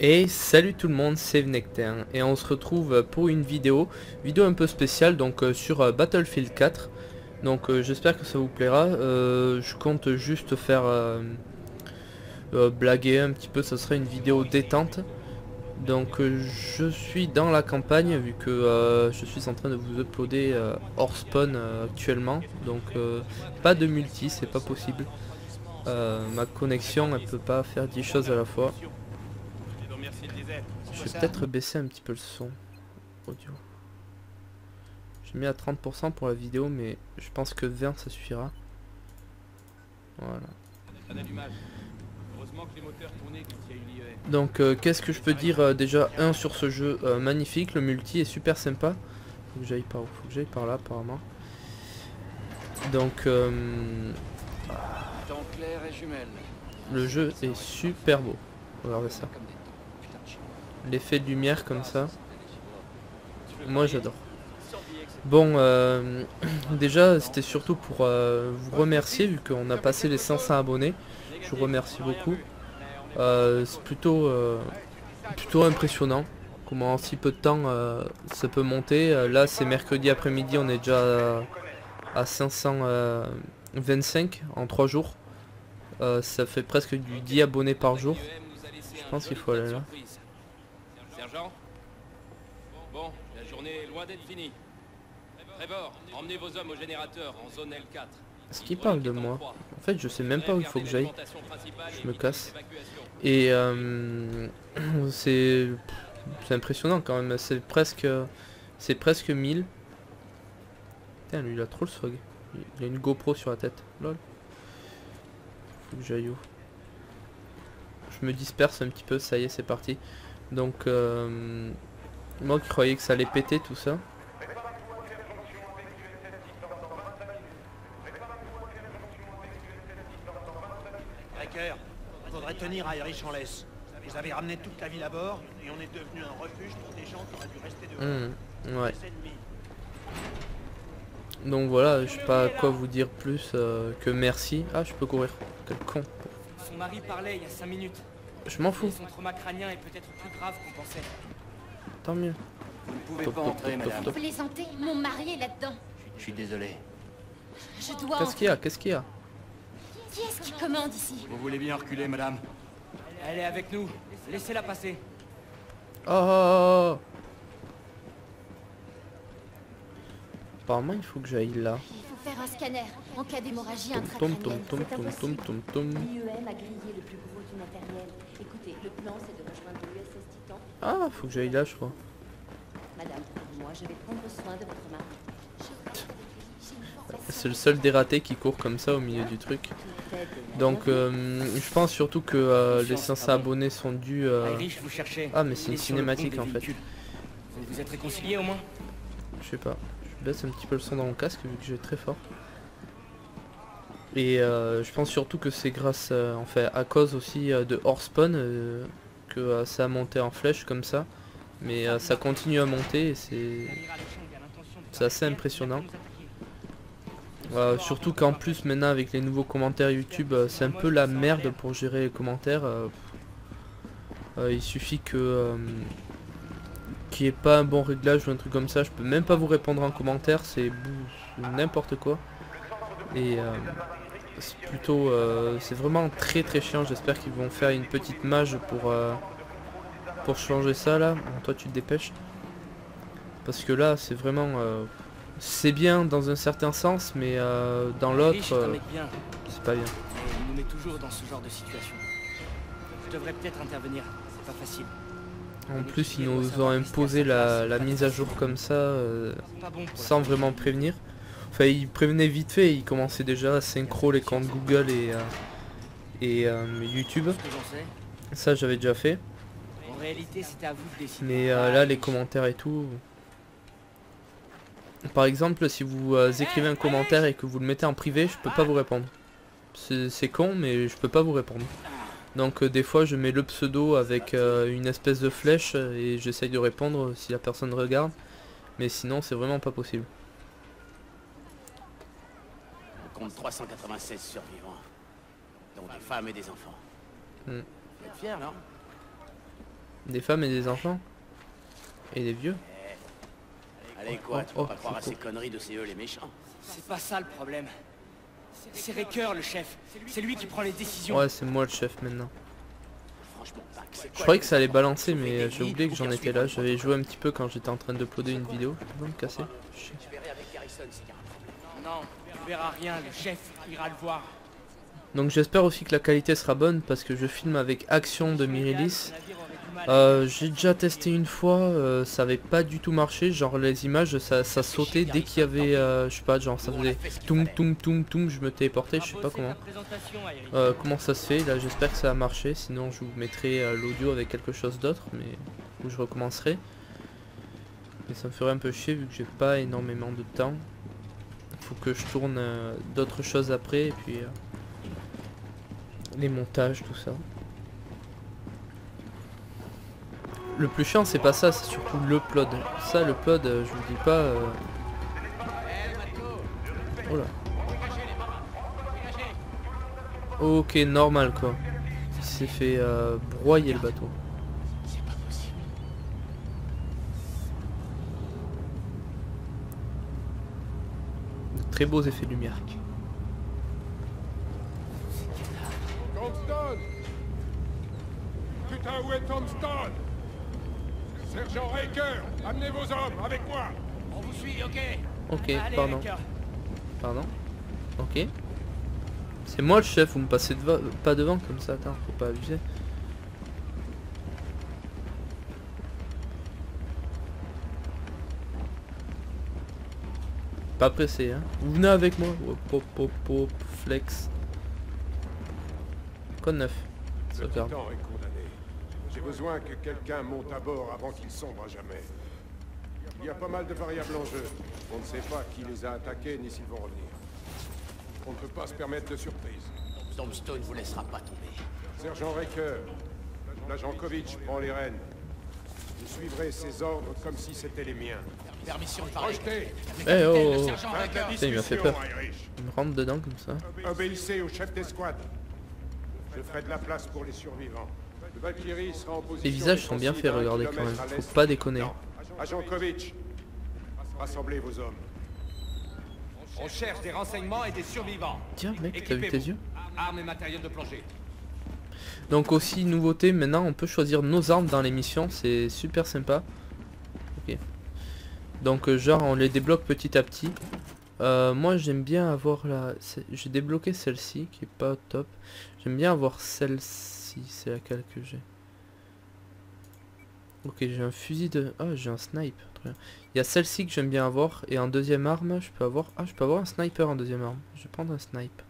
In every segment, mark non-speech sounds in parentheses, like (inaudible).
Et salut tout le monde, c'est Vnectin et on se retrouve pour une vidéo, vidéo un peu spéciale donc euh, sur euh, Battlefield 4. Donc euh, j'espère que ça vous plaira. je compte juste faire blaguer un petit peu, ça sera une vidéo détente. Donc je suis dans la campagne vu que je suis en train de vous uploader hors spawn actuellement. Donc pas de multi, c'est pas possible. ma connexion elle peut pas faire 10 choses à la fois. Je vais peut-être baisser un petit peu le son audio. J'ai mis à 30% pour la vidéo, mais je pense que 20 ça suffira. Voilà. Donc euh, qu'est-ce que je peux dire euh, déjà un sur ce jeu euh, magnifique, le multi est super sympa. Faut que j'aille par où Faut que j'aille par là apparemment. Donc le jeu est super beau. Regardez ça l'effet de lumière comme ça. Moi j'adore. Bon, euh, (clears throat) déjà c'était surtout pour euh, vous remercier vu qu'on a passé les 500 abonnés. Je vous remercie beaucoup. Euh, c'est plutôt, plutôt impressionnant comment en si peu de temps ça peut monter. là c'est mercredi après-midi, on est déjà à, 525 en 3 jours. ça fait presque du 10 abonnés par jour. Je pense qu'il faut aller là. Bon, la journée est loin d'être finie. Trevor, emmenez vos hommes au générateur en zone L4. Est-ce qu'il parle de moi En fait, je sais même pas où il faut que j'aille. Je me casse. Et euh, (clears throat) c'est impressionnant quand même. C'est presque c'est presque 1000. Putain, lui il a trop le swag. Il a une GoPro sur la tête. Lol. Faut que j'aille où? Je me disperse un petit peu. Ça y est, c'est parti. Donc, euh, moi qui croyais que ça allait péter tout ça. Hacker, faudrait tenir à Erich en laisse. Vous avez ramené toute la ville à bord et on est devenu un refuge pour des gens qui auraient dû rester dehors. Mmh, ouais. Donc voilà, je sais pas quoi vous dire plus euh, que merci. Ah, je peux courir. Quel con. Son mari parlait il y a 5 minutes. Je m'en fous. Son trauma crânien est peut-être plus grave qu'on pensait. Tant mieux. Vous ne pouvez pas entrer, madame. Vous plaisantez Mon mari est là-dedans. Je suis désolé. Je dois... Qu'est-ce qu'il y a Qu'est-ce qu'il y a? Qui est-ce qui commande ici? Vous voulez bien reculer, madame Elle est avec nous. Laissez-la passer. Oh, oh, oh Apparemment, il faut que j'aille là. Il faut faire un scanner en cas d'hémorragie intracrânienne. Tom, tom, tom, tom, tom, tom, L'IEM a grillé le plus gros du matériel. Écoutez, le plan c'est de rejoindre l'USS Titan. Ah, faut que j'aille là, je crois. Madame, moi je vais prendre soin de votre mari. C'est le seul dératé qui court comme ça au milieu du truc. Donc euh, je pense surtout que euh, les 500 abonnés sont dus... Euh... Ah mais c'est une cinématique en fait. Vous vous êtes réconciliés au moins? Je sais pas. Je baisse un petit peu le son dans mon casque vu que j'ai très fort. Et euh, je pense surtout que c'est grâce, euh, en fait, à cause aussi euh, de Horspawn que ça a monté en flèche comme ça. Mais ça continue à monter et c'est assez impressionnant. surtout qu'en plus maintenant avec les nouveaux commentaires YouTube, c'est un peu la merde pour gérer les commentaires. il suffit que qu'il n'y ait pas un bon réglage ou un truc comme ça, je peux même pas vous répondre en commentaire, c'est n'importe quoi. Et plutôt euh, c'est vraiment très très chiant. J'espère qu'ils vont faire une petite mage pour euh, pour changer ça là. Toi tu te dépêches. Parce que là c'est vraiment euh, c'est bien dans un certain sens mais dans l'autre c'est pas bien. Il nous met toujours dans ce genre de situation. Je devrais peut-être intervenir. C'est pas facile. En plus ils nous ont imposé la, la mise à jour comme ça sans vraiment prévenir Enfin, il prévenait vite fait, il commençait déjà à synchro les comptes Google et, euh, et euh, YouTube. Ça, j'avais déjà fait. Mais euh, là, les commentaires et tout... Par exemple, si vous écrivez un commentaire et que vous le mettez en privé, je peux pas vous répondre. C'est con, mais je peux pas vous répondre. Donc des fois, je mets le pseudo avec une espèce de flèche et j'essaye de répondre si la personne regarde. Mais sinon, c'est vraiment pas possible compte 396 survivants, dont des femmes et des enfants. Hmm. Vous êtes fiers, non? Des femmes et des enfants? Et des vieux? Allez quoi, tu oh, peux pas oh, croire à c'est ces conneries de c'est eux les méchants? C'est pas ça le problème. C'est Raker, le chef. C'est lui qui prend les décisions. Ouais, c'est moi le chef maintenant. C'est Je croyais que ça allait balancer, mais euh, j'ai oublié que j'en étais là. J'avais joué un petit peu quand j'étais en train d'uploader une vidéo. Je vais me casser. Non, tu verras rien. Le chef ira le voir. Donc j'espère aussi que la qualité sera bonne parce que je filme avec Action de Mirilis. Euh, j'ai déjà testé une fois, euh, ça avait pas du tout marché, genre les images ça, ça sautait dès qu'il y avait, euh, je sais pas, genre ça faisait toum toum toum toum, je me téléportais, je sais pas comment. Comment ça se fait, là j'espère que ça a marché, sinon je vous mettrai l'audio avec quelque chose d'autre, mais où je recommencerai. Mais ça me ferait un peu chier vu que j'ai pas énormément de temps. Faut que je tourne euh, d'autres choses après et puis euh, les montages, tout ça. Le plus chiant c'est pas ça, c'est surtout l'upload. Ça l'upload, euh, je vous dis pas. euh, Oh. Ok, normal quoi. Il s'est fait broyer le bateau. De très beaux effets de lumière. Tombstone Putain, où est Tombstone Sergent Raker, amenez vos hommes avec moi On vous suit, ok? Ok, Allez, pardon. Raker. Pardon? Ok. C'est moi le chef, vous me passez deva- pas devant comme ça, attends, faut pas abuser. Pas pressé, hein. Vous venez avec moi. Hop, hop, hop, hop, flex. Code 9. Le Sauvegarde. Titan est condamné. J'ai besoin que quelqu'un monte à bord avant qu'il sombre à jamais. Il y a pas mal de variables en jeu. On ne sait pas qui les a attaqués ni s'ils vont revenir. On ne peut pas se permettre de surprise. Tombstone vous laissera pas tomber. Sergent Raker, l'agent Kovic prend les rênes. Vous suivrez ses ordres comme si c'était les miens. Permission de parler. Eh oh, oh, oh. Putain, il m'a fait peur. Il me rentre dedans comme ça. Obéissez au chef d'escouade. Je ferai de la place pour les survivants. Le Valkyrie sera en position Les visages sont bien faits, regardez quand même. Faut pas déconner. Agent Kovic, rassemblez vos hommes. On cherche des renseignements et des survivants. Tiens mec, t'as vu tes yeux Armes et matériel de plongée. Donc aussi nouveauté, maintenant on peut choisir nos armes dans les missions, c'est super sympa. Donc euh, genre on les débloque petit à petit. Euh, moi j'aime bien avoir la... J'ai débloqué celle-ci qui est pas top. J'aime bien avoir celle-ci, c'est laquelle que j'ai? Ok j'ai un fusil de... Ah j'ai un snipe. Il y a celle-ci que j'aime bien avoir et en deuxième arme je peux avoir... Ah je peux avoir un sniper en deuxième arme. Je vais prendre un snipe.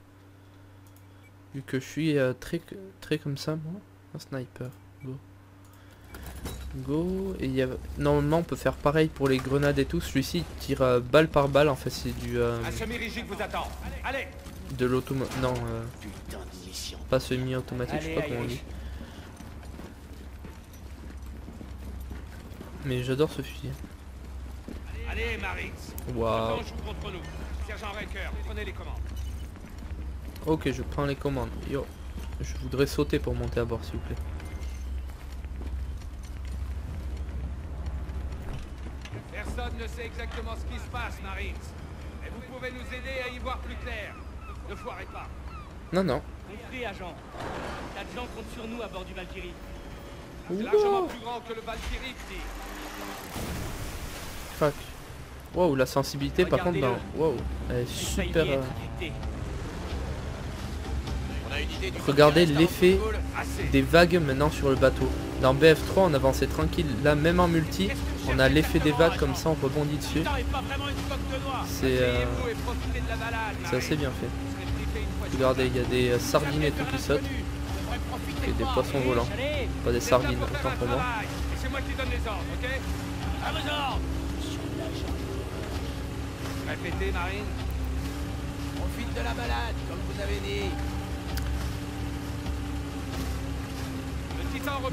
Vu que je suis euh, très comme ça, moi. Un sniper. Go. Et il y a... Normalement, on peut faire pareil pour les grenades et tout. Celui-ci, il tire euh, balle par balle. En fait, c'est du... euh, Un semi-rigide vous attend. Allez de l'automa... Non, euh, pas semi-automatique, je sais pas Allez, comment on dit. Mais j'adore ce fusil. Allez, Waouh. Ok, je prends les commandes. Yo. Je voudrais sauter pour monter à bord, s'il vous plaît. Personne ne sait exactement ce qui se passe, Marines. Mais vous pouvez nous aider à y voir plus clair. Ne foirez pas. Non, non. Compris, agent. T'as de gens comptent sur nous à bord du Valkyrie. C'est largement plus grand que le Valkyrie, petit. Fuck. Wow, la sensibilité, par contre, dans... Wow. Elle est super... euh, être guetté. On a une idée du Regardez l'effet des vagues maintenant sur le bateau. Dans BF3 on avançait tranquille, là même en multi, on a l'effet des vagues comme ça, on rebondit dessus. C'est euh, c'est assez bien fait. Regardez, il y a des euh, sardines et tout qui sautent, et des poissons volants. Pas des sardines, autant pour moi. travail. Et c'est moi qui donne les ordres, ok À vos ordres Répétez, Marine. Profite de la balade, comme vous avez dit.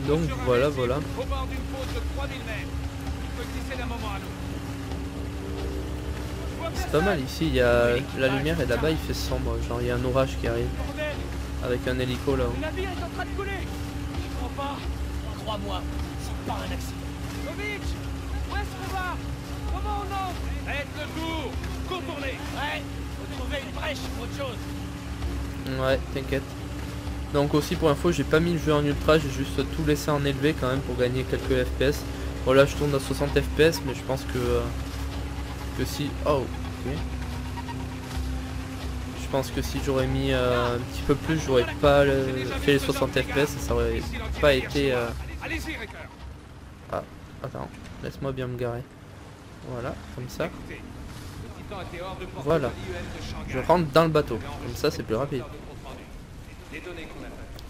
Donc, voilà, voilà. Au bord d'une côte de 3000 mètres. C'est pas mal ici, il y a la lumière et là-bas il fait sombre, genre il y a un orage qui arrive, avec un hélico là-haut. le navire est en train de couler. Je comprends pas. Crois-moi, si pas un accident. Kovic Où est-ce qu'on va Comment on entre? Faites le tour Contournez Ouais, faut trouver une brèche, autre chose. Ouais, t'inquiète. Donc aussi pour info, j'ai pas mis le jeu en ultra, j'ai juste tout laissé en élevé quand même pour gagner quelques FPS. Voilà, je tourne à 60 FPS, mais je pense que que si. Oh. ok. Je pense que si j'aurais mis euh, un petit peu plus, j'aurais pas fait les 60 FPS, ça aurait pas été. euh, Ricker Attends, laisse-moi bien me garer. Voilà, comme ça. Voilà. Je rentre dans le bateau, comme ça c'est plus rapide.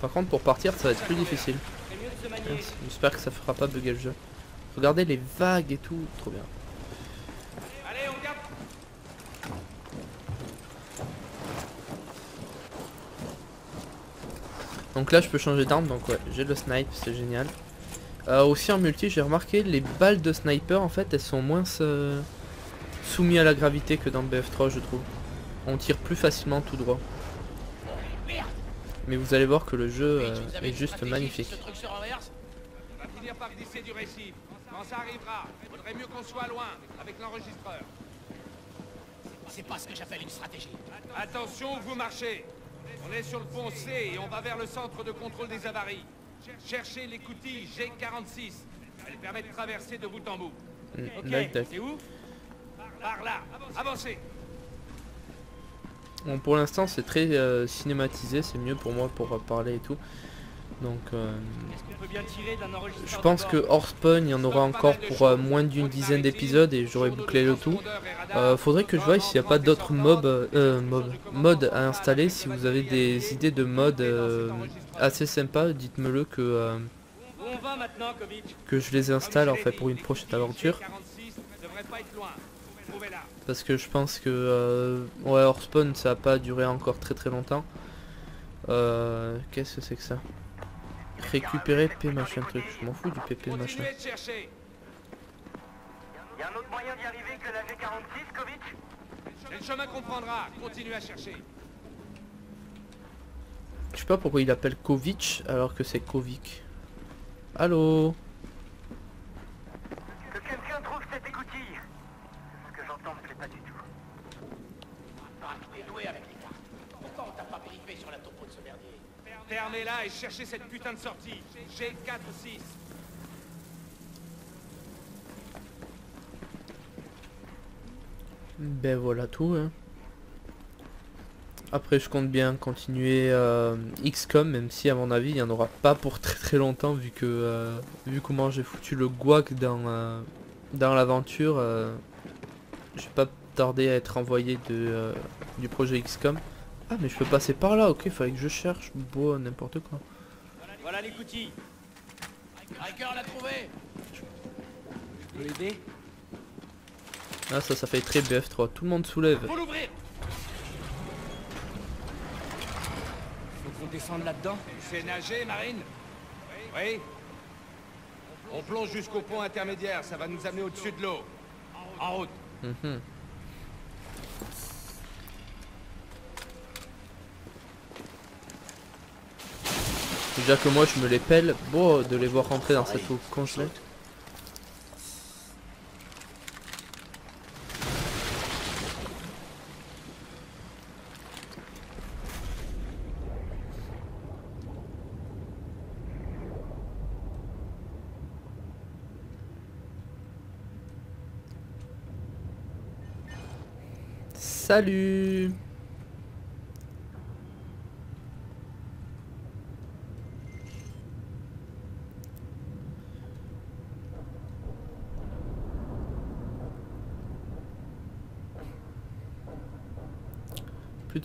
Par contre pour partir ça va être plus difficile. J'espère que ça fera pas bugger le jeu. Regardez les vagues et tout, trop bien. Allez, on garde Donc là je peux changer d'arme, donc ouais, j'ai le snipe, c'est génial. Euh, aussi en multi j'ai remarqué les balles de sniper en fait elles sont moins euh, soumises à la gravité que dans BF3 je trouve. On tire plus facilement tout droit. Mais vous allez voir que le jeu euh, est juste magnifique. Ce truc se renverse On va finir par glisser du récif. Quand ça arrivera, faudrait mieux qu'on soit loin, avec l'enregistreur. C'est pas ce que j'appelle une stratégie. Attention vous marchez. On est sur le pont C et on va vers le centre de contrôle des avaries. Cherchez l'écoutille G46. Elle permet de traverser de bout en bout. Ok. C'est où? Par là. Avancez. Bon, pour l'instant c'est très euh, cinématisé, c'est mieux pour moi pour euh, parler et tout. Donc euh, je pense que hors spawn il y en aura encore pour euh, moins d'une dizaine d'épisodes et j'aurai bouclé le tout. Euh, faudrait que je voie s'il n'y a pas d'autres mobs, euh, modes à installer. Si vous avez des idées de modes euh, assez sympas, dites-me le que, que je les installe en fait pour une prochaine aventure. Parce que je pense que ouais, hors spawn ça va pas durer encore très très longtemps. Qu'est-ce que c'est que ça? Récupérer P machin truc, je m'en fous du PP machin. Continuez de chercher. Y a un autre moyen d'y arriver que la G46, Kovic? C'est le chemin qu'on prendra. Continuez à chercher. Je sais pas pourquoi il appelle Kovic alors que c'est Kovic. Allô Que quelqu'un trouve cette écoutille Ce que j'entends me plaît pas du tout. Ah, tu es doué avec les cartes. Pourquoi on t'a pas briefé sur la topo de ce merdier Cette putain de sortie. G46. Ben voilà tout. hein. Après je compte bien continuer euh, XCOM même si à mon avis il n'y en aura pas pour très très longtemps vu que euh, vu comment j'ai foutu le guac dans, euh, dans l'aventure je vais pas tarder à être envoyé de, du projet XCOM. Ah mais je peux passer par là ok fallait que je cherche bon n'importe quoi. Voilà l'écoutille. Riker l'a trouvé Je peux l'aider Ah ça ça fait très BF3 tout le monde soulève. Faut l'ouvrir Faut qu'on descende là-dedans C'est nager, Marine Oui On plonge jusqu'au pont intermédiaire, ça va nous amener au-dessus de l'eau. En route. Mhm. Déjà que moi je me les pèle, bon de les voir rentrer dans cette eau congelée. Salut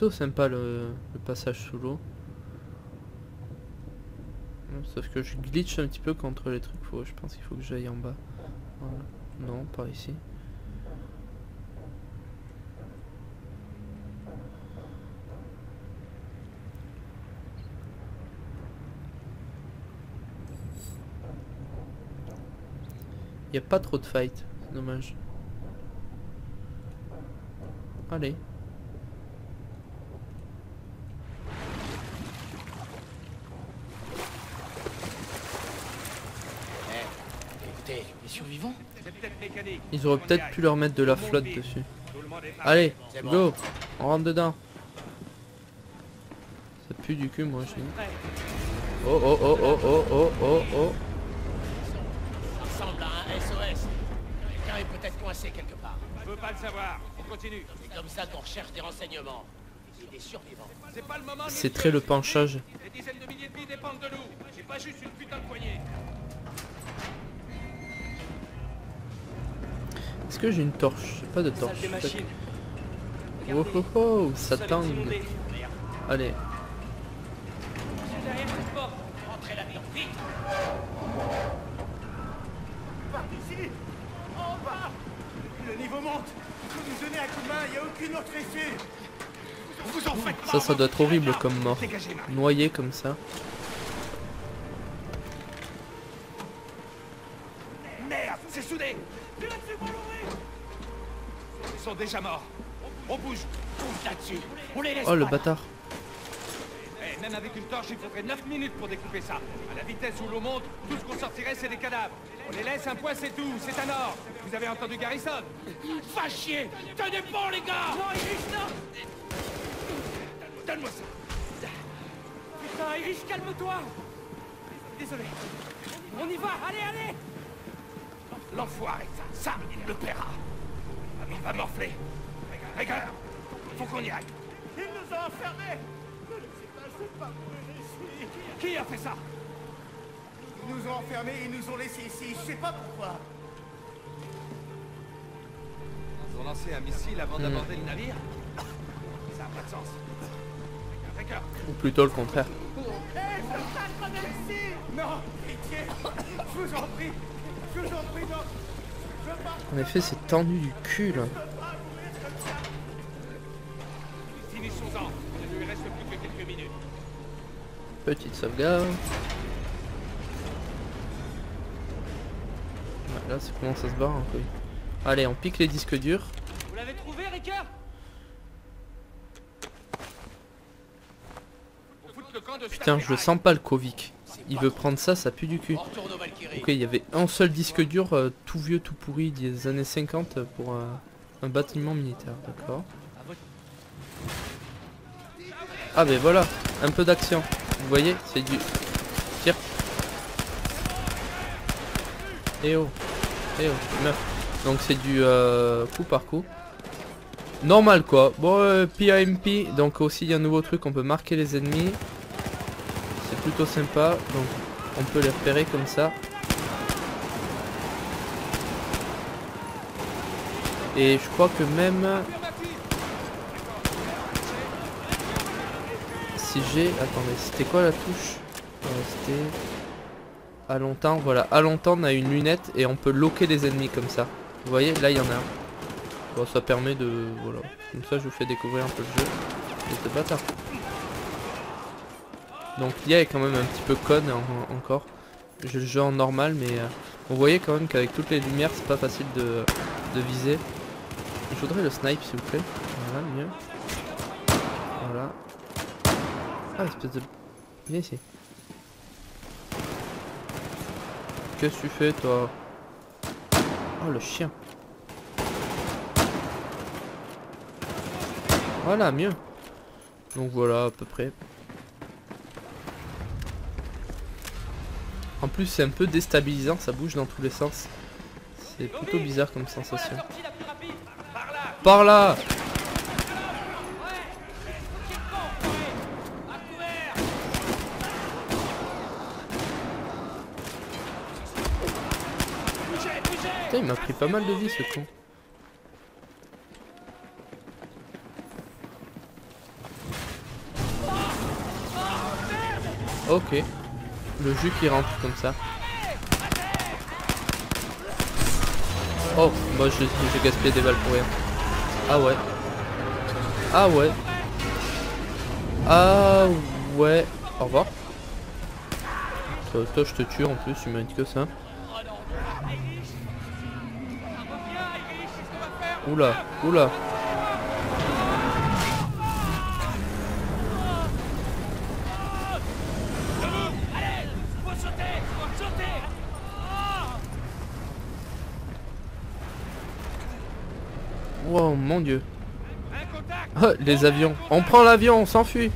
Plutôt sympa le, passage sous l'eau. Sauf que je glitch un petit peu contre les trucs, faut, je pense qu'il faut que j'aille en bas. Non, par ici. Il a pas trop de fight, c'est dommage. Allez. Ils auraient peut-être pu leur mettre de la flotte dessus. Allez, go On rentre dedans. Ça pue du cul, moi, je dis. Oh, oh, oh, oh, oh, oh, oh, oh. Ça ressemble à un SOS. Quelqu'un est peut-être coincé quelque part. Je veux pas le savoir. On continue. C'est comme ça qu'on recherche des renseignements. Et des survivants. C'est très le penchage. Des dizaines de milliers de vies dépendent de nous. J'ai pas juste une putain de poignée. Que j'ai une torche J'ai pas de torche. Oh oh oh, ça tangue. Allez, ça, ça doit être horrible comme mort. Noyé comme ça. Déjà morts. On bouge. Bouge là-dessus On les laisse Oh, le bâtard. Eh, même avec une torche, il faudrait 9 minutes pour découper ça. À la vitesse où l'eau monte, tout ce qu'on sortirait, c'est des cadavres. On les laisse un point, c'est tout. C'est un ordre. Vous avez entendu Garrison? Va chier Tenez bon, les gars Non, Iris, non Donne-moi ça. Putain, Iris, calme-toi Désolé. On y va, allez, allez L'enfoiré, ça, ça, il le paiera. Il va morfler. Regarde, faut qu'on y aille. Il nous a enfermés. Ne laissez pas ce pas mourir ici. Qui a fait ça? Ils nous ont enfermés, ils nous ont laissés ici, je sais pas pourquoi. Ils ont lancé un missile avant d'aborder le navire. Ça n'a pas de sens. Regarde, Ou plutôt le contraire. Eh, je pas crever ici Non Pitié. Je vous en prie. Je vous en prie, non. Je pas En effet, c'est tendu du cul là. finissons-en. Il ne lui reste plus que quelques minutes. Petite sauvegarde. Là, c'est comment ça se barre un peu. Allez, on pique les disques durs. Vous l'avez trouvé, Putain, je le sens pas le Kovic. Il veut prendre ça, ça pue du cul. Ok, il y avait un seul disque dur, euh, tout vieux, tout pourri, des années 50 pour euh, un bâtiment militaire, d'accord. Ah ben voilà, un peu d'action. Vous voyez, c'est du... Tire. Eh oh, eh oh, meurs. Donc c'est du euh, coup par coup. Normal quoi. Bon, euh, PIMP, donc aussi il y a un nouveau truc, on peut marquer les ennemis. C'est plutôt sympa, donc on peut les repérer comme ça. Et je crois que même si j'ai... Attendez, c'était quoi la touche C'était... À longtemps, voilà. À longtemps, on a une lunette et on peut loquer les ennemis comme ça. Vous voyez, là, il y en a un. Bon, ça permet de... Voilà. Comme ça, je vous fais découvrir un peu le jeu. Et ce bâtard. Donc, l'IA est quand même un petit peu conne en- encore. Je le joue en normal, mais... euh, vous voyez quand même qu'avec toutes les lumières, c'est pas facile de viser. Je voudrais le snipe, s'il vous plaît. Voilà, mieux. Voilà. Ah, espèce de... Viens ici. Qu'est-ce que tu fais, toi? Oh, le chien. Voilà, mieux. Donc voilà, à peu près. En plus, c'est un peu déstabilisant, ça bouge dans tous les sens. C'est plutôt bizarre comme sensation. la sortie la plus rapide Par là Putain, il m'a pris pas mal de vie ce con. Ok. Le jus qui rentre comme ça. Oh, moi j'ai gaspillé des balles pour rien. Ah ouais. Ah ouais. Ah ouais. Au revoir. Toi, je te tue en plus, tu m'as dit que ça. Oula, oula. Wow, mon dieu. Un contact Ah, les avions. On prend l'avion, on s'enfuit.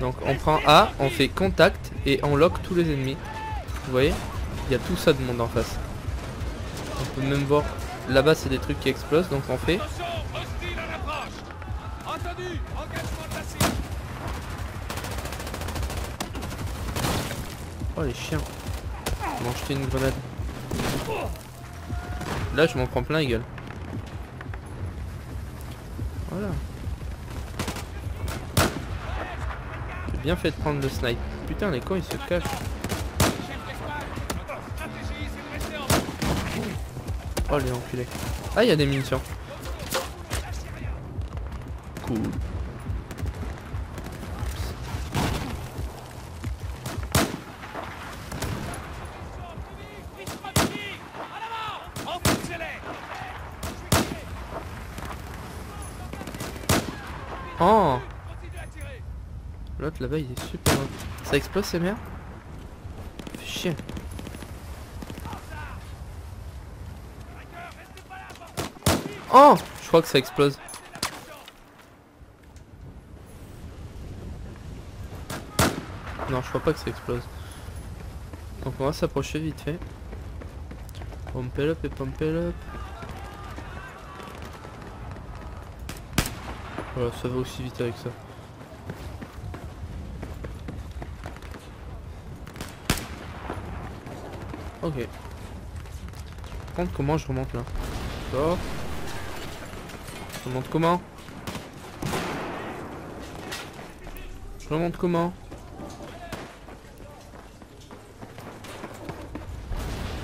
Donc on prend A, on fait contact et on lock tous les ennemis. Vous voyez Il y a tout ça de monde en face. On peut même voir là-bas c'est des trucs qui explosent donc on fait. Oh les chiens. Ils m'ont jeté une grenade. Là je m'en prends plein la gueule. Voilà. J'ai bien fait de prendre le snipe. Putain les cons ils se cachent. Oh les enculés. Ah il y a des munitions. Cool. Enfoncez-les Oh Continuez à tirer L'autre là-bas il est super haut. Ça explose ces merdes Fait chier. Oh Je crois que ça explose. Non, je crois pas que ça explose. Donc on va s'approcher vite fait. Pump it up et pump it up. Voilà, ça va aussi vite avec ça. Ok. Par contre, comment je remonte là D'accord. Je remonte comment Je remonte comment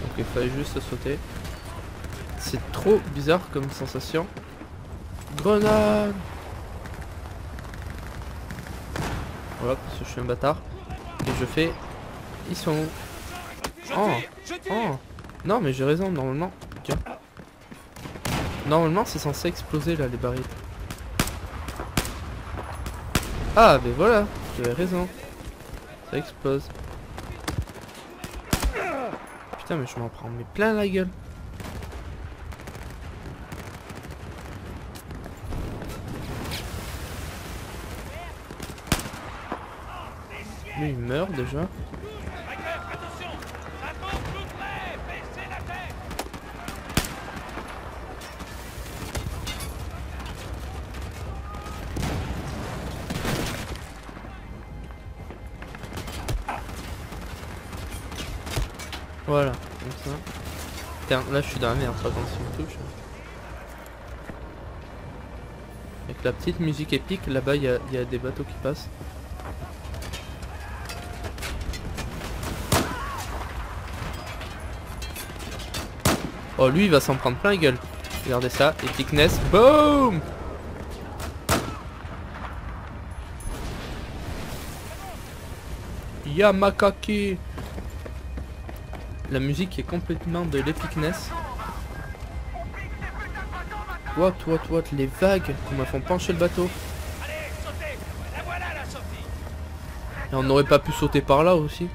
Ok, il fallait juste sauter. C'est trop bizarre comme sensation. Grenade Voilà, parce que je suis un bâtard. Et je fais... Ils sont où Oh Oh Non mais j'ai raison, normalement. Tiens. Normalement c'est censé exploser là les barils. Ah mais voilà, j'avais raison. Ça explose. Putain mais je m'en prends mais plein la gueule. Lui il meurt déjà. Là je suis dans la merde par contre touche. Avec la petite musique épique, là-bas il y a des bateaux qui passent. Oh lui il va s'en prendre plein la gueule. Regardez ça, epicness, boom Yamakaki La musique est complètement de l'epicness. What, what, what, les vagues qui me font pencher le bateau. Et on n'aurait pas pu sauter par là aussi.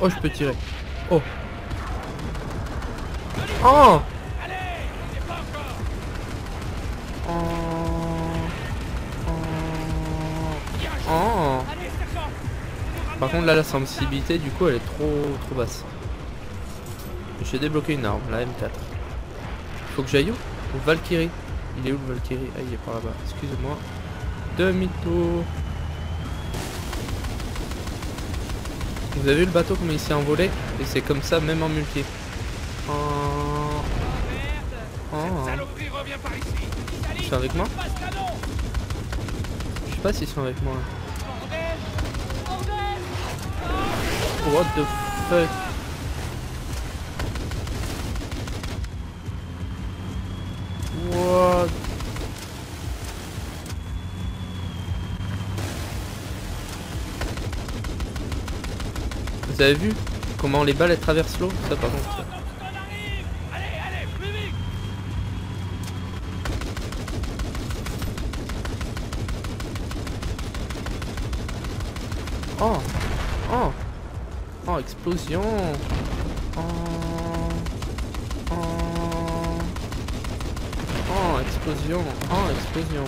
Oh, je peux tirer. Oh. Oh Oh. Oh. Par contre là la sensibilité du coup elle est trop trop basse. J'ai débloqué une arme, la M4. Faut que j'aille où? Valkyrie. Il est où le Valkyrie? Ah il est par là-bas. Excusez-moi. Demi-tour. Vous avez vu le bateau comme il s'est envolé Et c'est comme ça même en multi. Oh. Oh. Par ici Ils sont avec moi Je sais pas s'ils sont avec moi. What the fuck What Vous avez vu comment les balles traversent l'eau? Ça par contre. Oh Oh Oh explosion. Oh Oh Oh explosion. Oh explosion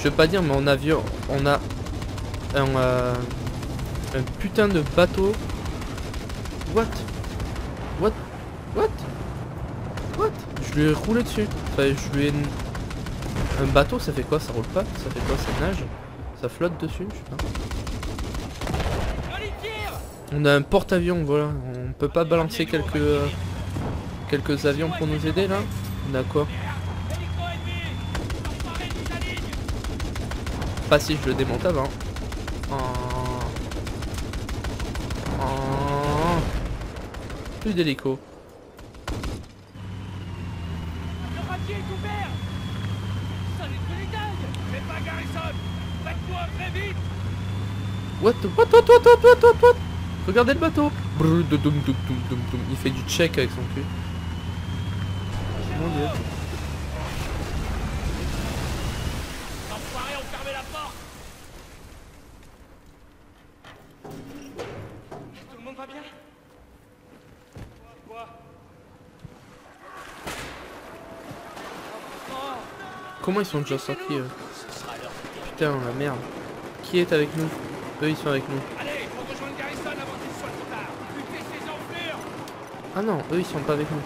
Je veux pas dire mais on a un, euh, un putain de bateau. What? What? What? What? Je lui ai roulé dessus. Enfin, je lui ai... Un bateau ça fait quoi? Ça roule pas? Ça fait quoi? Ça nage? Ça flotte dessus? Je sais pas. On a un porte-avions voilà. On peut pas balancer quelques... euh, quelques avions pour nous aider là D'accord. pas si je le démonte avant. Hein. Plus d'hélico. Le radier est ouvert. Salut de dingue Fais pas Garrison. Batte-toi très vite. What What What What What What What Regardez le bateau. Il fait du check avec son cul. Fermé la porte. Tout le monde va bien? Comment ils sont déjà sortis eux? Putain la merde. Qui est avec nous? Eux ils sont avec nous. Allez, faut rejoindre Garrison avant qu'il soit trop tard. Butez ces enflures. Ah non, eux ils sont pas avec nous.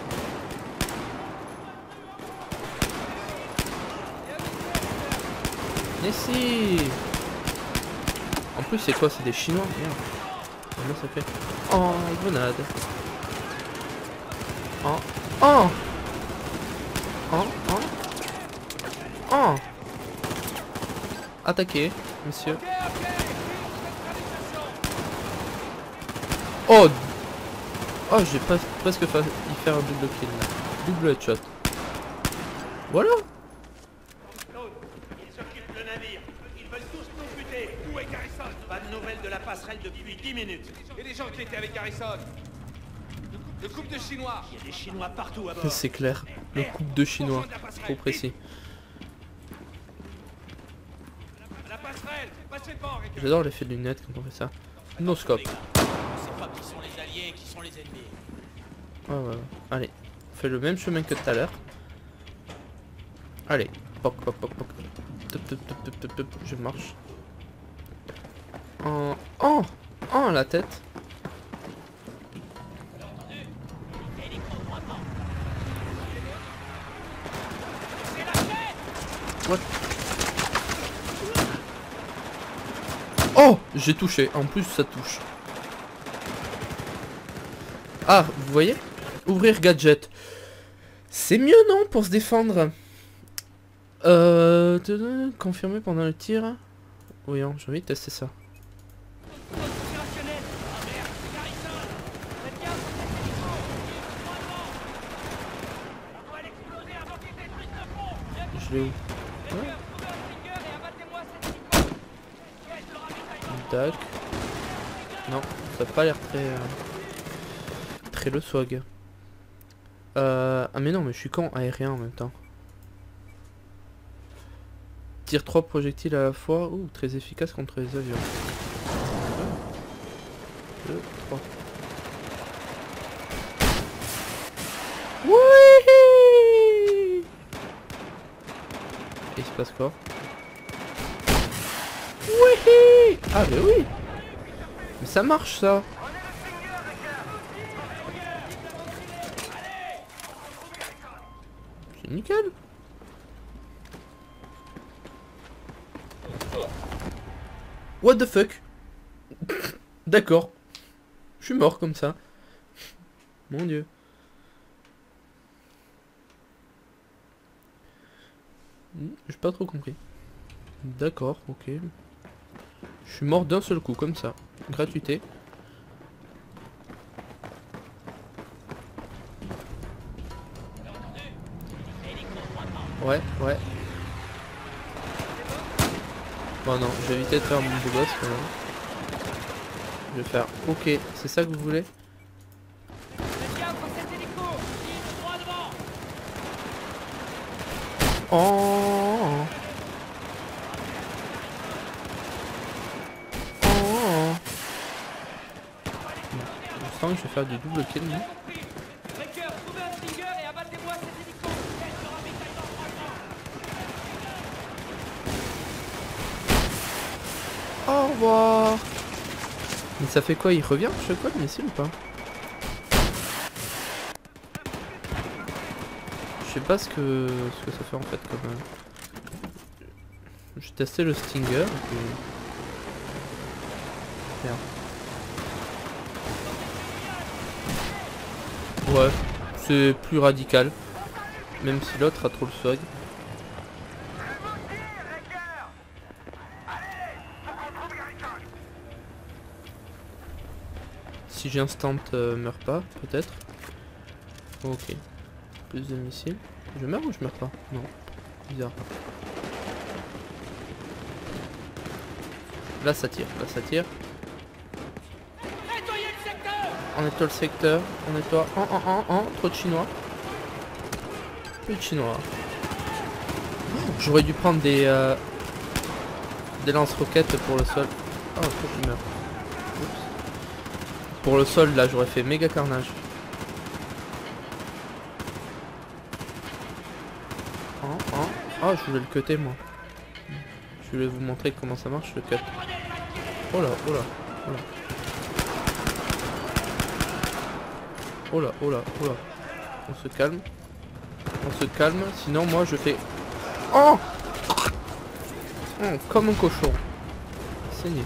Mais si En plus c'est quoi? C'est des chinois? Merde. Comment ça fait? Oh, grenade. Oh, oh Oh, oh Oh monsieur. Oh Oh, j'ai presque failli faire un double kill là. Double headshot. Voilà Ils s'occupent le navire. Ils veulent tous nous buter. Où est Garrison Pas de nouvelles de la passerelle depuis 10 minutes. Et les gens qui étaient avec Garrison Le couple, le couple de Chinois Il y a des Chinois partout à bord. C'est clair. Le couple de chinois. Trop précis. J'adore l'effet de lunettes quand on fait ça. No scope. Ouais, ouais, ouais. Allez. On fait le même chemin que tout à l'heure. Allez. Poc, poc, poc, poc. Je marche. Oh, oh, oh, la tête. Oh J'ai touché. En plus, ça touche. Ah, vous voyez? Ouvrir gadget. C'est mieux, non, pour se défendre? Euh... Confirmer pendant le tir. Oui, hein, j'ai envie de tester ça. Je l'ai où Tac. Non, ça a pas l'air très... euh, Très le swag. Euh... Ah mais non, mais je suis con, aérien en même temps. Tire trois projectiles à la fois. Ouh, très efficace contre les avions. Un, deux, trois. Oui Et il se passe quoi Oui Ah mais oui Mais ça marche ça C'est nickel What the fuck? (laughs) D'accord. Je suis mort comme ça. Mon dieu. Hmm, J'ai pas trop compris. D'accord, ok. Je suis mort d'un seul coup, comme ça. Gratuité. Ouais, ouais. Bon non, je vais éviter de faire mon gosse quand même. Je vais faire ok, c'est ça que vous voulez? Oh Je je vais faire du double kill moi. Au revoir Mais ça fait quoi Il revient chaque fois le missile ou pas Je sais pas ce que, ce que ça fait en fait comme... J'ai testé le Stinger et puis... Merde. C'est plus radical. Même si l'autre a trop le swag. Si j'instant euh, meurs pas, peut-être. Ok. Plus de missiles. Je meurs ou je meurs pas? Non. Bizarre. Là ça tire, là ça tire. On nettoie le secteur, on nettoie en en en en, trop de chinois. Plus de chinois. J'aurais dû prendre des euh, des lance-roquettes pour le sol. Oh, faut qu'il meurt. Oups. Pour le sol, là, j'aurais fait méga carnage. Oh, oh, oh, je voulais le cutter, moi. Je voulais vous montrer comment ça marche, le cut. Oh là, oh là, oh là. Oh là, oh là, oh là. On se calme. On se calme, sinon moi je fais... Oh, Oh, Comme un cochon. Saigné.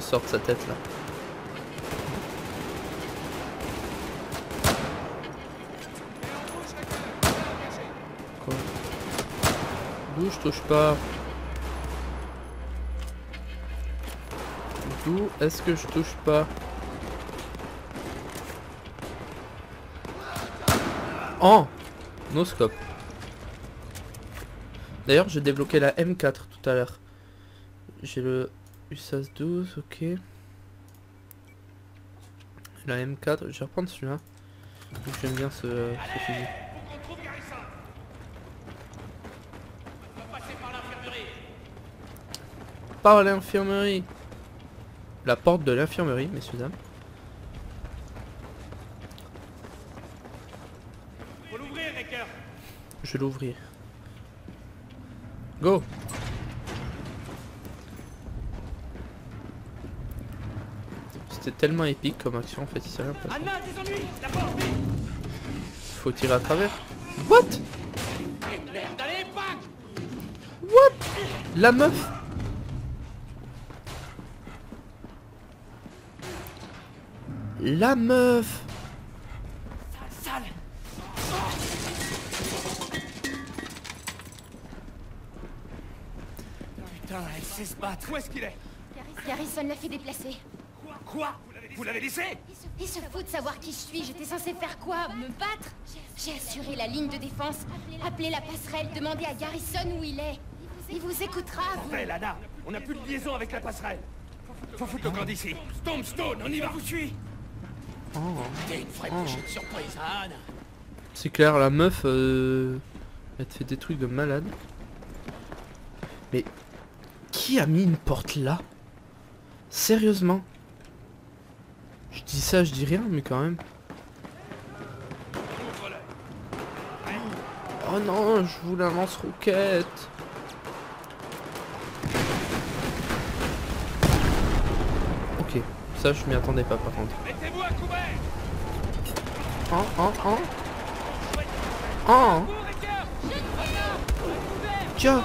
Lui sorte sa tête là. D'où je touche pas D'où est-ce que je touche pas Oh No scope. D'ailleurs, j'ai débloqué la M4 tout à l'heure. J'ai le USAS 12, ok. La M4, je vais reprendre celui-là. J'aime bien ce, ce fusil. Par l'infirmerie La porte de l'infirmerie, messieurs dames. Faut Je vais l'ouvrir. Go C'était tellement épique comme action en fait, il s'est rien passé. Faut tirer à travers. What? What? La meuf La meuf Sale Putain, elle sait se battre. Où est-ce qu'il est? Garrison l'a fait déplacer. Quoi Vous l'avez laissé. Il se fout de savoir qui je suis. J'étais censé faire quoi? Me battre? J'ai assuré la ligne de défense, appelé la passerelle, demandé à Garrison où il est. Il vous écoutera, vous. Bordel, Anna On n'a plus de liaison avec la passerelle. Faut foutre le camp d'ici. Tombstone, on y va. Vous suit Oh. T'es une vraie Oh. bouchée de surprise, hein, Anne. C'est clair, la meuf, euh, elle te fait des trucs de malade. Mais qui a mis une porte là? Sérieusement? Je dis ça, je dis rien, mais quand même. Oh non, je voulais un lance-roquette. Ok, ça je m'y attendais pas par contre. Mettez-vous à couvert Oh, oh, oh. Oh. Tiens.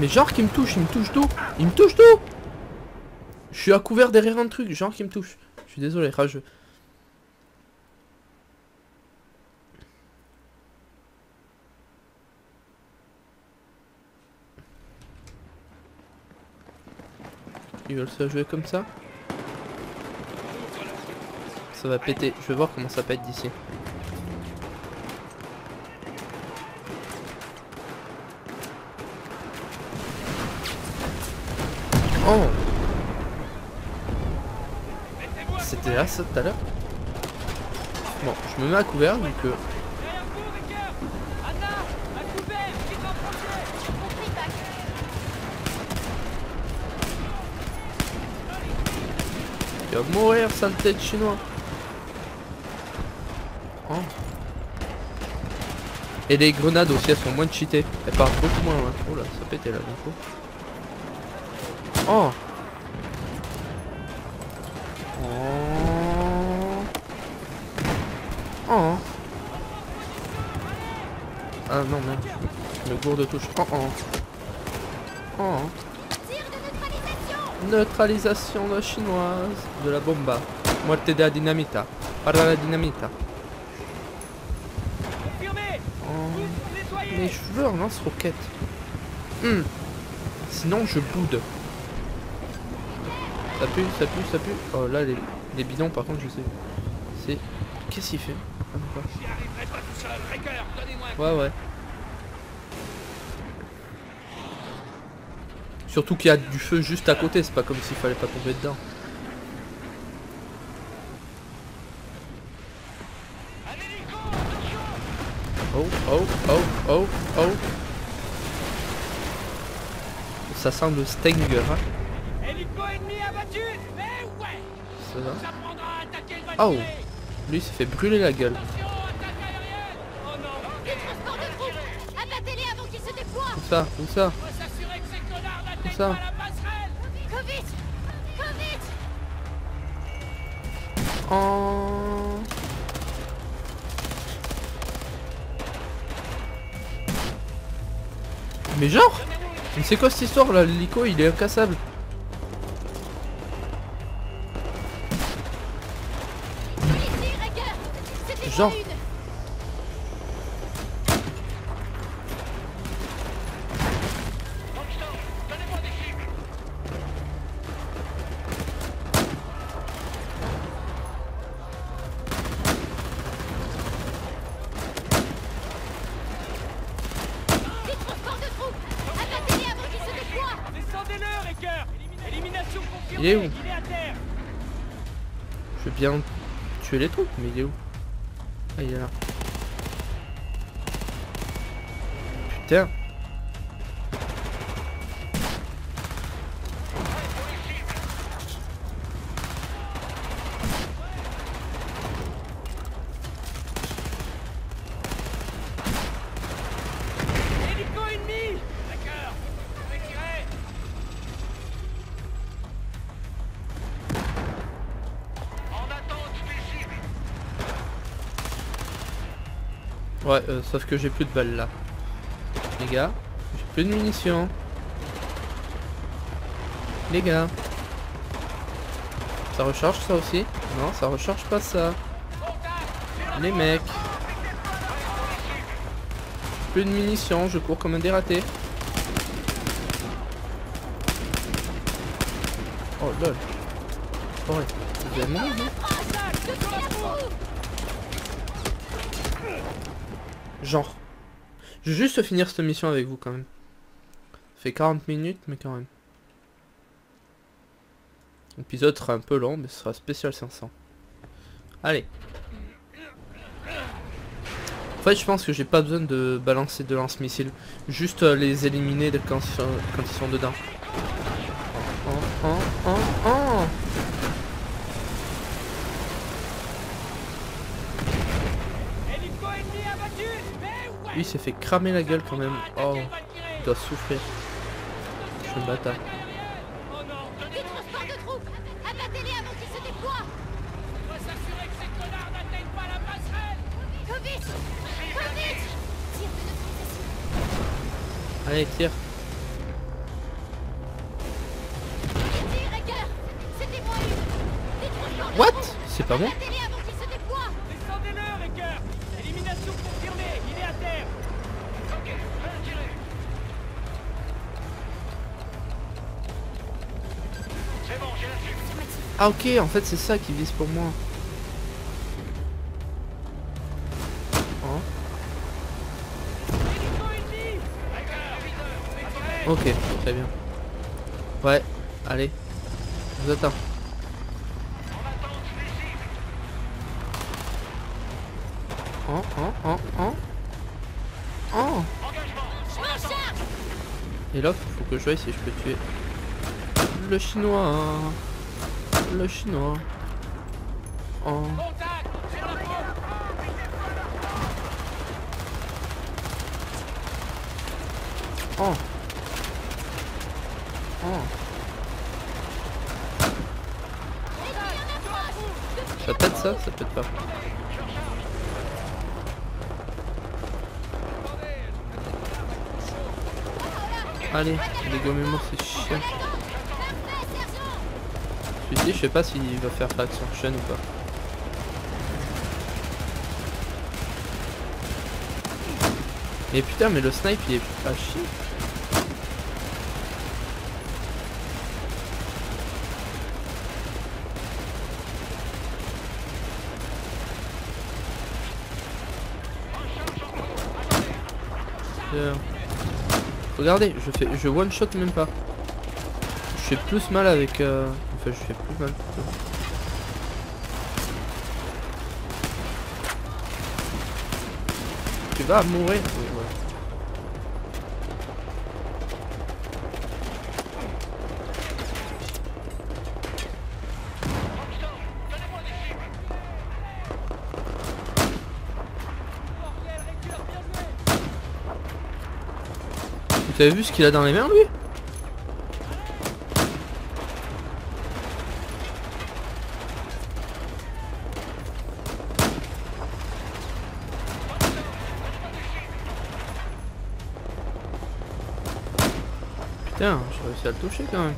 Mais genre qu'il me touche, il me touche d'où? Il me touche Je suis à couvert derrière un truc, genre qui me touche. Je suis désolé, rageux. Ils veulent se jouer comme ça Ça va péter. Je vais voir comment ça pète d'ici. Oh C'était là ça tout à l'heure Bon, je me mets à couvert donc... euh. Tu vas mourir, sale tête chinois. Oh. Et les grenades aussi, elles sont moins cheatées. Elles partent beaucoup moins loin. Oh là, ça pétait là, coup. Oh Oh Oh Ah non, merde. Le gourde de touche. Oh oh Oh neutralisation de chinoise de la bomba. Muerte de la dinamita. Para la dinamita. Oh. Mais je veux un lance-roquette. Hmm. Sinon je boude. Ça pue, ça pue, ça pue. Oh là les, bidons par contre je sais. C'est. Qu'est-ce qu'il fait? Ah, d'accord. J'y arriverai pas tout seul. Raker, donnez-moi un Ouais ouais. Surtout qu'il y a du feu juste à côté, c'est pas comme s'il fallait pas tomber dedans. Oh oh oh oh oh. Ça sent le stinger hein. Hélico ennemi abattu Mais ouais. Ça va. Ça prendra à attaquer le Oh. Lui il s'est fait brûler la gueule. Attention, attaque aérienne. Oh non. Des transports de troupes. Abattez-les avant qu'ils se déploient. Où ça Où ça? Mais genre Mais c'est quoi cette histoire là? L'hélico il est incassable. Bien tuer les troupes, mais il est où Ah il est là. Putain euh, sauf que j'ai plus de balles là. Les gars, j'ai plus de munitions. Les gars. Ça recharge ça aussi? Non, ça recharge pas ça. Les mecs. Plus de munitions, je cours comme un dératé. Oh lol. Oh mangé Genre. Je vais juste finir cette mission avec vous quand même. Ça fait 40 minutes, mais quand même. L'épisode sera un peu long, mais ce sera spécial 500. Allez. En fait, je pense que j'ai pas besoin de balancer de lance-missiles. Juste euh, les éliminer quand ils sont dedans. Oh, oh, oh, oh. Hélico ennemi abattu Mais ouais Lui, il s'est fait cramer la gueule quand même. Oh, il doit souffrir. Je suis un bâtard. Non Des transports de troupes Abattez-les Ah ok, en fait c'est ça qui vise pour moi. Oh. Ok, très bien. Ouais, allez. Je vous attends. Oh, oh, oh, oh. Oh Et là, faut que je voie si je peux tuer le chinois. Le chinois. Oh. Oh. Oh. Ça pète ça Ça pète pas. Allez, dégommez-moi ces chiens. Celui-ci, je sais pas s'il va faire faction chaîne ou pas. Mais putain, mais le snipe il est pas chier. Tiens. Regardez, je fais, je one shot même pas. Je fais plus mal avec. euh, je fais plus mal. Tu vas mourir. Oui. Vous avez vu ce qu'il a dans les mains lui? Putain, j'ai réussi à le toucher quand même.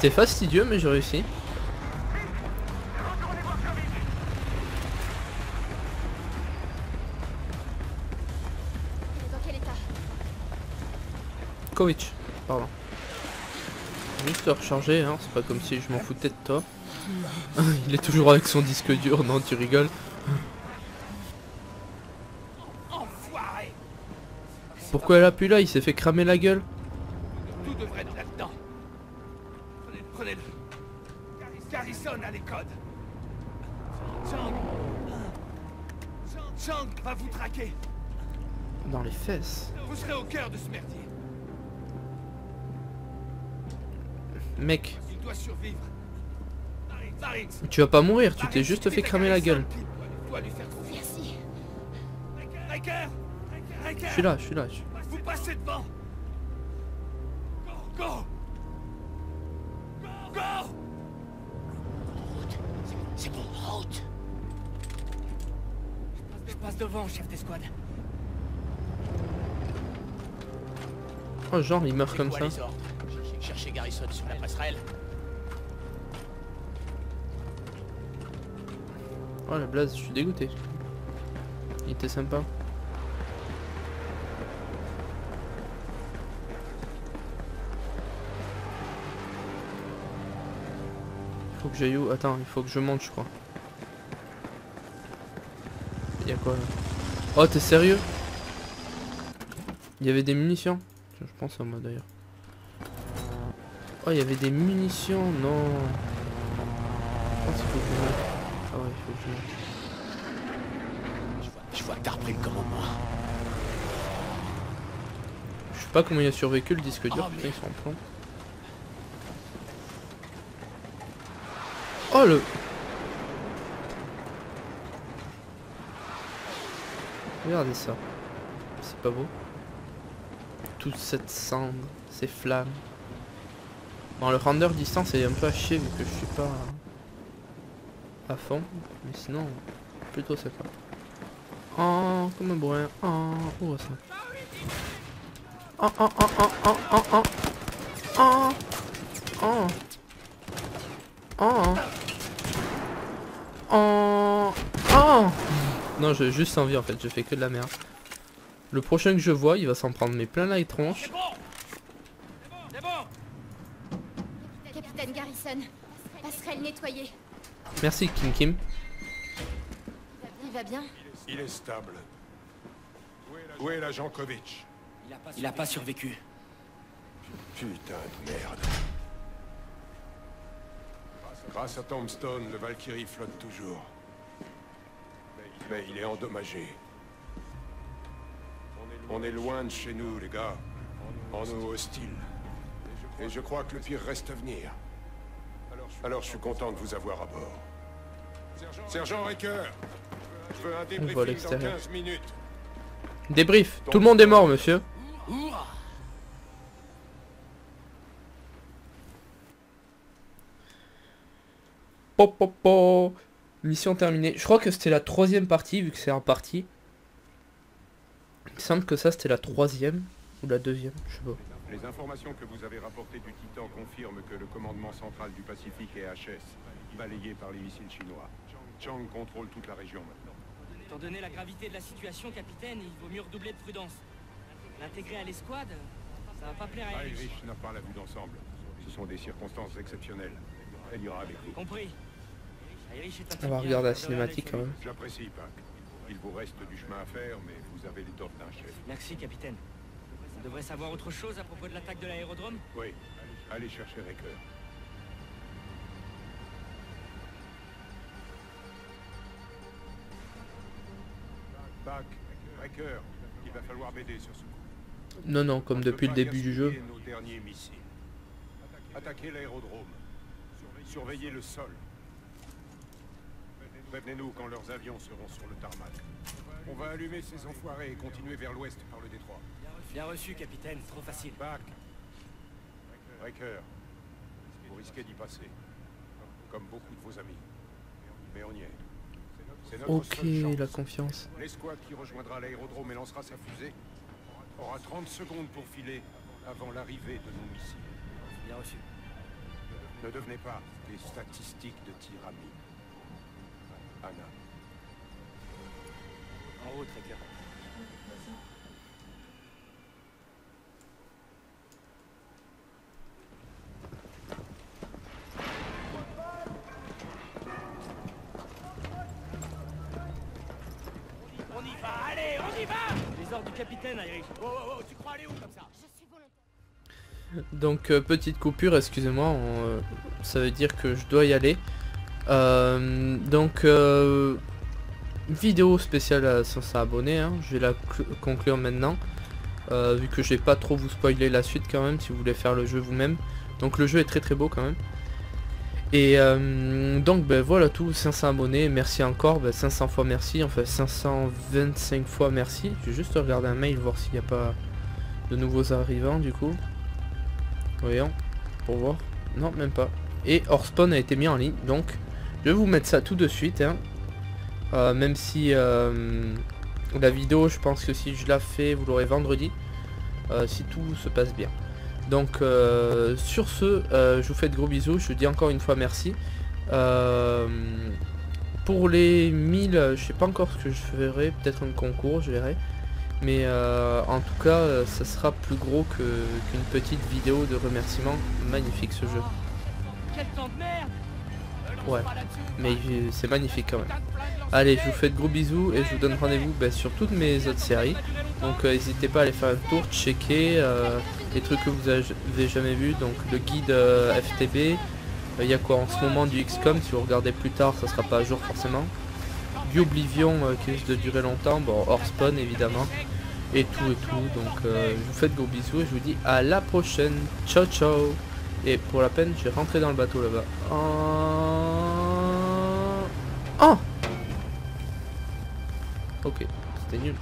C'était fastidieux mais j'ai réussi. Kovic, pardon. Juste recharger, hein, c'est pas comme si je m'en foutais de toi. (laughs) Il est toujours avec son disque dur, non tu rigoles. Pourquoi elle appuie là? Il s'est fait cramer la gueule. Fesses. Vous serez au cœur de ce merdier. Mec, Il doit survivre. Tu vas pas mourir, tu t'es juste fait cramer la gueule. Je suis là, je suis là. Vous passez devant Go Go Go Go C'est bon, route Je passe devant, chef d'escouade. Oh genre il meurt comme quoi ça. les ordres Cherchez- Cherchez Garrison sur la passerelle. Oh la blaze, je suis dégoûté. Il était sympa. Faut que j'aille où? Attends, il faut que je monte je crois. Y'a quoi? Là Oh t'es sérieux? Il y avait des munitions? Je pense à moi d'ailleurs. Oh, il y avait des munitions, non. Oh, faut que... Ah ouais, il faut que je... Je vois, je vois que t'as repris le commandement. Je sais pas comment il a survécu le disque dur, oh, putain, mais... il s'en prend. Oh le... Regardez ça. C'est pas beau. Toute cette cendre, ces flammes. Bon, le render distance est un peu à chier vu que je suis pas à fond. Mais sinon, plutôt sympa. Oh, comme un bruit. Oh, oh ça. Oh, oh, oh, oh, oh, oh, oh. Oh. Oh. Oh. Oh. Oh. Non, j'ai juste envie en fait, je fais que de la merde. Le prochain que je vois, il va s'en prendre mes plein la tronche. Capitaine Garrison, passerelle nettoyée. Merci Kim Kim. Il va bien? Il est stable. Où est l'agent Kovic Il a pas survécu. Putain de merde. Grâce à Tombstone, le Valkyrie flotte toujours. Mais il est endommagé. On est loin de chez nous, les gars. En eau hostile. Et je crois que le pire reste à venir. Alors je suis content de vous avoir à bord. Sergent Riker, je veux un débriefing dans l'extérieur. 15 minutes. Débrief. Tout le monde est mort, monsieur. Pop, pop, pop. Mission terminée. Je crois que c'était la troisième partie, vu que c'est en partie. Il me semble que ça, c'était la troisième. Ou la deuxième, je sais pas. Les informations que vous avez rapportées du Titan confirment que le commandement central du Pacifique est HS, balayé par les missiles chinois. Chang contrôle toute la région maintenant. Étant donné la gravité de la situation, capitaine, il vaut mieux redoubler de prudence. L'intégrer à l'escouade, ça va pas plaire à Erich. Irish n'a pas la vue d'ensemble. Ce sont des circonstances exceptionnelles. Elle ira avec vous. Compris. Erich est un On va regarder la cinématique quand même. J'apprécie, Pac. Il vous reste du chemin à faire, mais vous avez l'étoffe d'un chef. Merci, capitaine. On devrait savoir autre chose à propos de l'attaque de l'aérodrome Oui, allez chercher Riker. Pac, Riker, il va falloir m'aider sur ce coup. Non, non, comme On depuis le début du jeu. gaspiller nos derniers missiles. Attaquez l'aérodrome. Surveillez le sol. Prévenez-nous quand leurs avions seront sur le tarmac. On va allumer ces enfoirés et continuer vers l'ouest par le détroit. Bien reçu, capitaine. Trop facile. Pac. Riker. Vous risquez d'y passer. Comme beaucoup de vos amis. Mais on y est. C'est notre Ok, la confiance. L'escouade qui rejoindra l'aérodrome et lancera sa fusée aura 30 secondes pour filer avant l'arrivée de nos missiles. Bien reçu. Ne devenez pas des statistiques de tir amis. Anna. En route, Riker. On y va, allez, on y va Les ordres du capitaine, Erich. Oh, oh, oh, tu crois aller où comme ça Je suis volontaire. Donc euh, petite coupure, excusez-moi, on, euh, ça veut dire que je dois y aller. Euh, donc euh, vidéo spéciale à 500 abonnés, hein, je vais la cl- conclure maintenant. euh, vu que je vais pas trop vous spoiler la suite quand même si vous voulez faire le jeu vous-même. Donc le jeu est très très beau quand même. Et euh, donc ben voilà tout, 500 abonnés, merci encore, ben, 500 fois merci, enfin 525 fois merci. Je vais juste regarder un mail voir s'il n'y a pas de nouveaux arrivants du coup. Voyons, pour voir. Non, même pas. Et Orspawn a été mis en ligne, donc je vais vous mettre ça tout de suite. hein. Euh, même si euh, la vidéo, je pense que si je la fais, vous l'aurez vendredi. euh, si tout se passe bien. Donc sur ce, je vous fais de gros bisous. Je vous dis encore une fois merci. Pour les 1000, je sais pas encore ce que je ferai. Peut-être un concours, je verrai. Mais en tout cas, ça sera plus gros qu'une petite vidéo de remerciement. Magnifique ce jeu. Quel temps de merde Ouais, mais c'est magnifique quand même. Allez, je vous fais de gros bisous et je vous donne rendez-vous ben, sur toutes mes autres séries. Donc euh, n'hésitez pas à aller faire un tour, checker euh, les trucs que vous avez jamais vus. Donc le guide euh, FTB, il y a quoi en ce moment du XCOM, si vous regardez plus tard, ça sera pas à jour forcément. Du Oblivion qui risque de durer longtemps, bon hors spawn évidemment. Et tout et tout, donc je vous fais de gros bisous et je vous dis à la prochaine. Ciao ciao Et pour la peine, je vais rentrer dans le bateau là-bas. Oh, oh Ok, c'était nul.